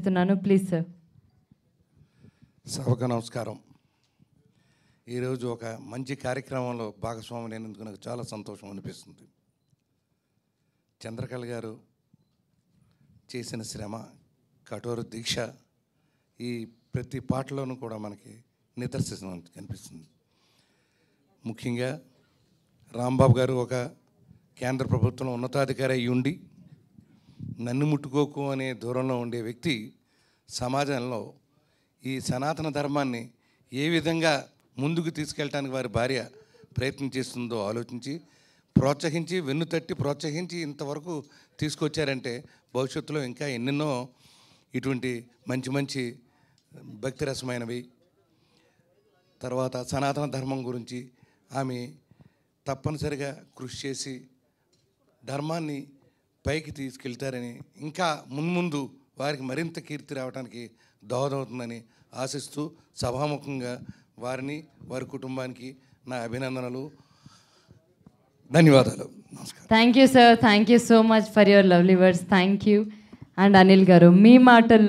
చేస్తున్నాను please sir సభకు నమస్కారం. ఈరోజు ఒక మంచి కార్యక్రమంలో భాగస్వామి లేనందుకు నాకు చాలా సంతోషం అనిపిస్తుంది. చంద్రకళ గారు చేసిన శ్రమ కఠోర దీక్ష ఈ ప్రతి పాటలోనూ కూడా మనకి నిదర్శనం కనిపిస్తుంది. ముఖ్యంగా రాంబాబు గారు ఒక కేంద్ర ప్రభుత్వంలో ఉన్నతాధికారి అయ్యి ఉండి నన్ను ముట్టుకోకు అనే దూరంలో ఉండే వ్యక్తి సమాజంలో ఈ సనాతన ధర్మాన్ని ఏ విధంగా ముందుకు తీసుకెళ్ళటానికి వారి భార్య ప్రయత్నం చేస్తుందో ఆలోచించి ప్రోత్సహించి వెన్ను తట్టి ప్రోత్సహించి ఇంతవరకు తీసుకొచ్చారంటే భవిష్యత్తులో ఇంకా ఎన్నెన్నో ఇటువంటి మంచి మంచి భక్తిరసమైనవి. తర్వాత సనాతన ధర్మం గురించి ఆమె తప్పనిసరిగా కృషి చేసి ధర్మాన్ని పైకి తీసుకెళ్తారని ఇంకా మున్ముందు వారికి మరింత కీర్తి రావడానికి దోహదవుతుందని ఆశిస్తూ సభాముఖంగా వారిని వారి కుటుంబానికి నా అభినందనలు. ధన్యవాదాలు. నమస్కారం. Thank you sir thank you so much for your lovely words thank you and Anil garu మీ మాటల్లో